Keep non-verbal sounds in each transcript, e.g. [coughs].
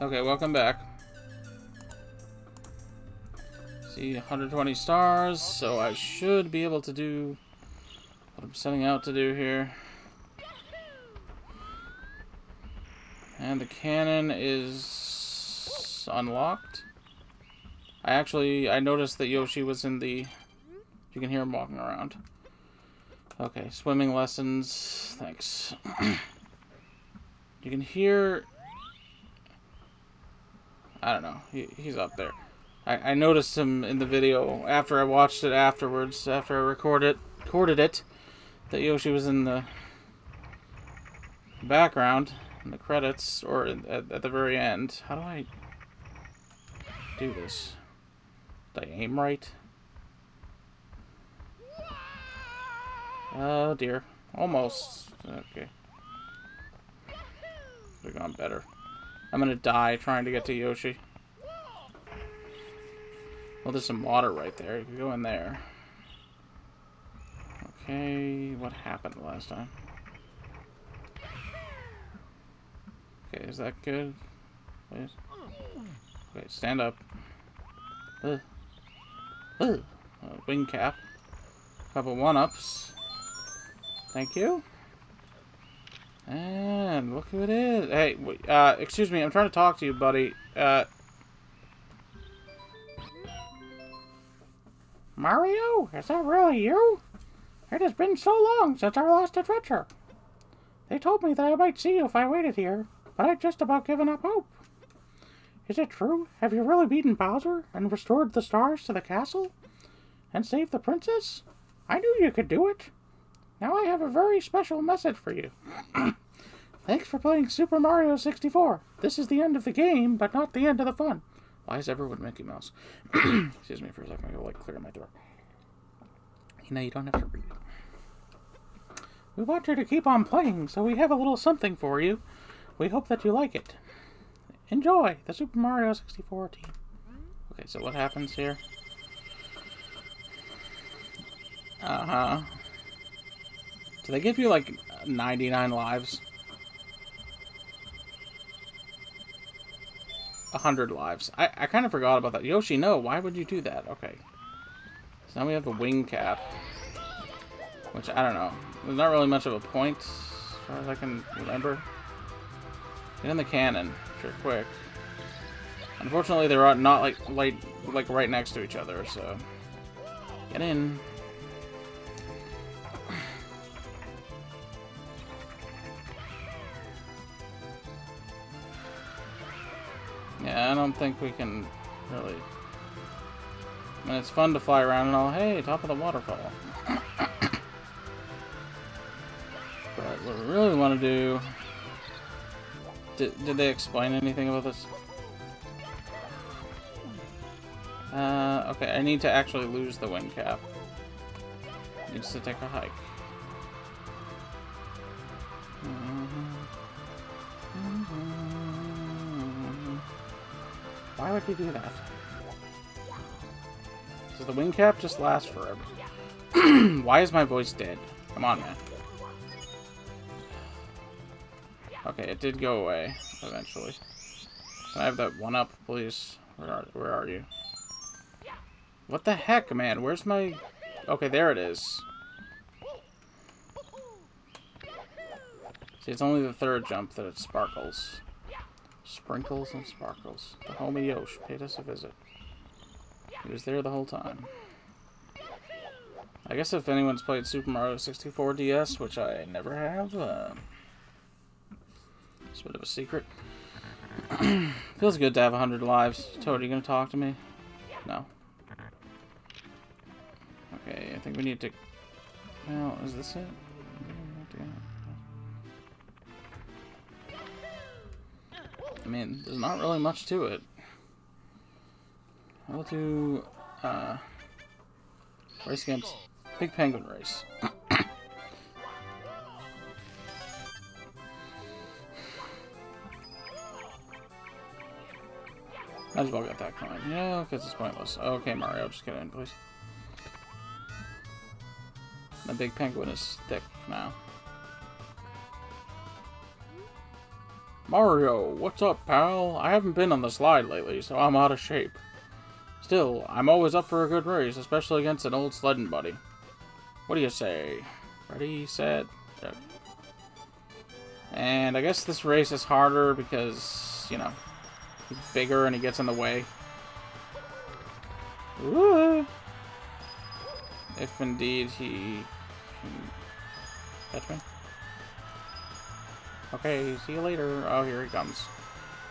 Okay, welcome back. See, 120 stars, so I should be able to do what I'm setting out to do here. And the cannon is unlocked. I actually, I noticed that Yoshi was in the, you can hear him walking around. Okay, swimming lessons, thanks. [clears throat] you can hear, I don't know, he, he's up there. I, I noticed him in the video after I watched it afterwards, after I recorded, recorded it, that Yoshi was in the background, in the credits, or at, at the very end. How do I do this? Did I aim right? Oh dear. Almost. Okay. Have gone better. I'm gonna die trying to get to Yoshi. Well, there's some water right there. You can go in there. Okay, what happened last time? Okay, is that good? Okay, stand up. Uh, uh, wing cap. Couple one-ups. Thank you. And look who it is. Hey, uh, excuse me, I'm trying to talk to you, buddy. Uh, Mario, is that really you? It has been so long since our last adventure. They told me that I might see you if I waited here, but I'd just about given up hope. Is it true? Have you really beaten Bowser and restored the stars to the castle? And saved the princess? I knew you could do it. Now I have a very special message for you. [clears throat] Thanks for playing Super Mario 64. This is the end of the game, but not the end of the fun. Why is everyone Mickey Mouse? [clears throat] Excuse me for a second. I gotta like clear my throat. You know, you don't have to read it. We want you to keep on playing, so we have a little something for you. We hope that you like it. Enjoy the Super Mario 64 team. Okay, so what happens here? Uh-huh. Do they give you, like, 99 lives? 100 lives. I, I kind of forgot about that. Yoshi, no, why would you do that? Okay. So now we have the wing cap. Which, I don't know. There's not really much of a point, as far as I can remember. Get in the cannon, if you're quick. Unfortunately, they're not, like, like, like right next to each other, so... Get in. Don't think we can really... I mean, it's fun to fly around and all, hey, top of the waterfall. [coughs] but what we really want to do... Did, did they explain anything about this? Uh, okay, I need to actually lose the wing cap. Needs to take a hike. Would he do that? Does the wing cap just last forever? [clears throat] Why is my voice dead? Come on, man. Okay, it did go away eventually. Can I have that one up, please? Where are, where are you? What the heck, man? Where's my... Okay, there it is. See, it's only the third jump that it sparkles. Sprinkles and sparkles. The homie Yosh paid us a visit. He was there the whole time. I guess if anyone's played Super Mario 64 DS, which I never have, uh, it's a bit of a secret. [clears throat] Feels good to have 100 lives. Toad, are you going to talk to me? No. Okay, I think we need to... Well, is this it? I mean, there's not really much to it. I'll do, uh, race against Big Penguin Race. [coughs] Might as well get that coin. Yeah, because it's pointless. Okay, Mario, just get in, please. The big penguin is thick now. Mario, what's up, pal? I haven't been on the slide lately, so I'm out of shape. Still, I'm always up for a good race, especially against an old sledding buddy. What do you say? Ready, set. And I guess this race is harder because, you know, he's bigger and he gets in the way. Ooh. If indeed he catch me. Okay, see you later. Oh, here he comes.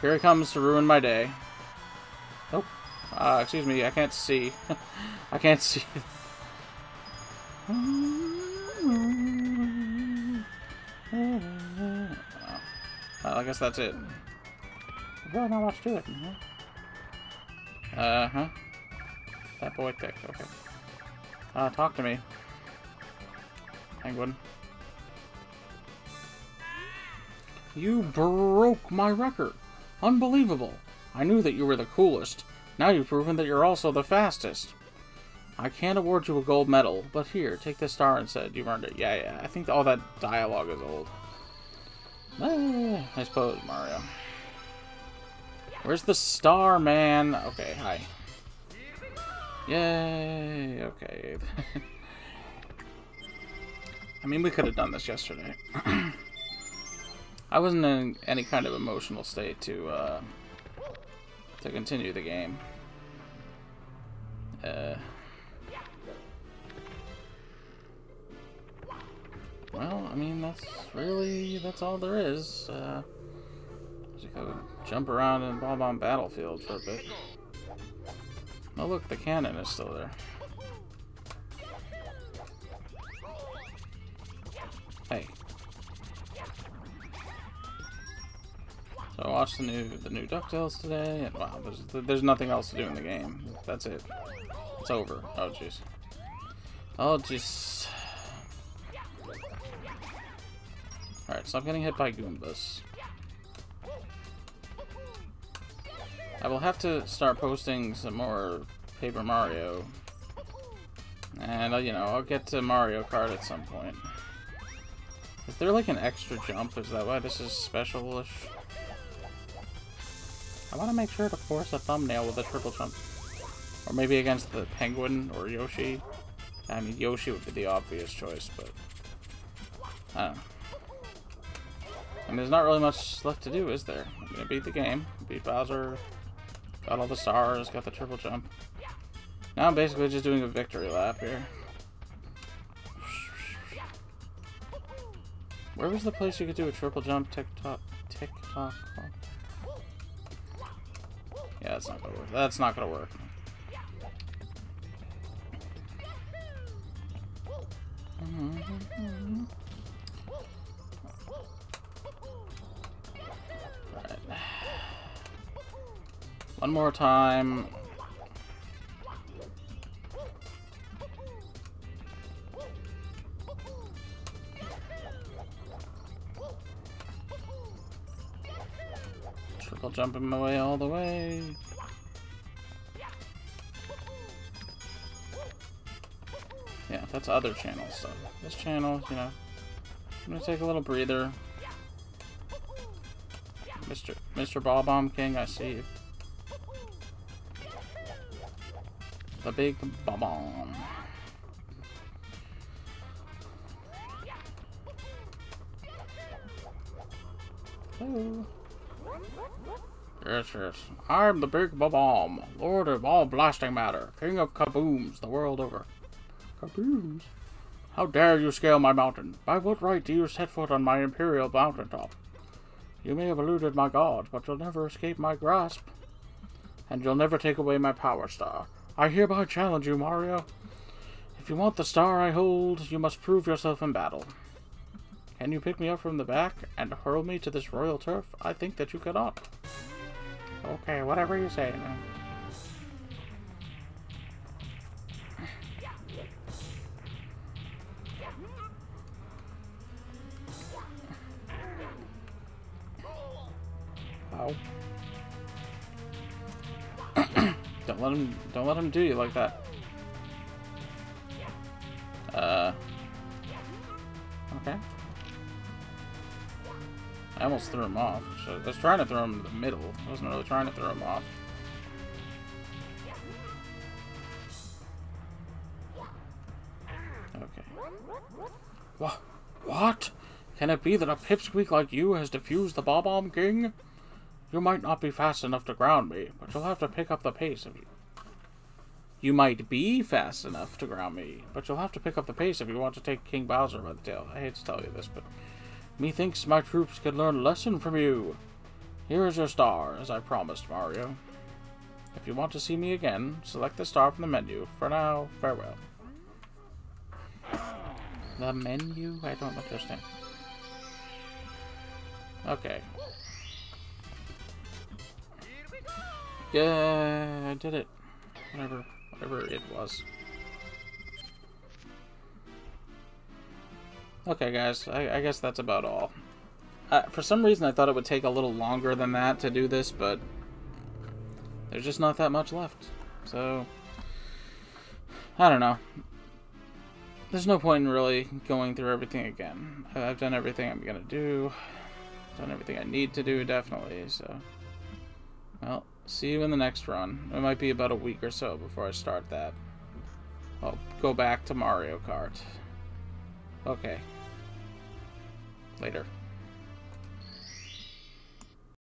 Here he comes to ruin my day. Oh. Uh, excuse me, I can't see. [laughs] I can't see. oh. I guess that's it. Really not much to it. Uh-huh. That boy thick, okay. Uh, talk to me. Penguin. You broke my record. Unbelievable. I knew that you were the coolest. Now you've proven that you're also the fastest. I can't award you a gold medal, but here, take this star instead. You've earned it. Yeah, yeah. I think all that dialogue is old. Eh, I suppose, Mario. Where's the star, man? Okay, hi. Yay, okay. [laughs] I mean, we could have done this yesterday. [clears throat] I wasn't in any kind of emotional state to uh, to continue the game. Uh, well, I mean that's really that's all there is. Uh, just go jump around in Bob-omb Battlefield for a bit. Oh look, the cannon is still there. Watched the new the new Ducktales today, and wow, there's there's nothing else to do in the game. That's it. It's over. Oh jeez. Oh jeez. All right, stop getting hit by Goombas. I will have to start posting some more Paper Mario. And, uh, you know, I'll get to Mario Kart at some point. Is there like an extra jump? Is that why this is special-ish? I want to make sure to force a thumbnail with a triple jump. Or maybe against the penguin or Yoshi. I mean, Yoshi would be the obvious choice, but... I don't know. Mean, there's not really much left to do, is there? I'm gonna beat the game. Beat Bowser. Got all the stars. Got the triple jump. Now I'm basically just doing a victory lap here. Where was the place you could do a triple jump? Tick tock, tick tock. Yeah, that's not gonna work. That's not gonna work. Right. One more time. Triple jumping my way all the way. Yeah, that's other channel stuff. This channel, you know, I'm gonna take a little breather. Mr. Mr. Bob-omb King, I see you. The big Bob-omb. Hello. Yes, yes. I'm the Big Bob-omb, Lord of all blasting matter, King of kabooms the world over. Kabooms? How dare you scale my mountain? By what right do you set foot on my imperial mountaintop? You may have eluded my god, but you'll never escape my grasp. And you'll never take away my power star. I hereby challenge you, Mario. If you want the star I hold, you must prove yourself in battle. Can you pick me up from the back and hurl me to this royal turf? I think that you cannot. Okay, whatever you say. [coughs] Don't let him don't let him do you like that. Uh Okay. I almost threw him off. I was trying to throw him in the middle. I wasn't really trying to throw him off. Okay. What? What? Can it be that a pipsqueak like you has defused the Bob-omb King? You might not be fast enough to ground me, but you'll have to pick up the pace if you... You might be fast enough to ground me, but you'll have to pick up the pace if you want to take King Bowser by the tail. I hate to tell you this, but... Methinks my troops could learn a lesson from you. Here is your star, as I promised, Mario. If you want to see me again, select the star from the menu. For now, farewell. The menu? I don't understand. Okay. Yeah, I did it. Whatever, whatever it was. Okay, guys, I, I guess that's about all. Uh, for some reason, I thought it would take a little longer than that to do this, but there's just not that much left. So, I don't know. There's no point in really going through everything again. I've done everything I'm gonna do. Done everything I need to do, definitely, so... Well, see you in the next run. It might be about a week or so before I start that. I'll go back to Mario Kart. Okay. Later.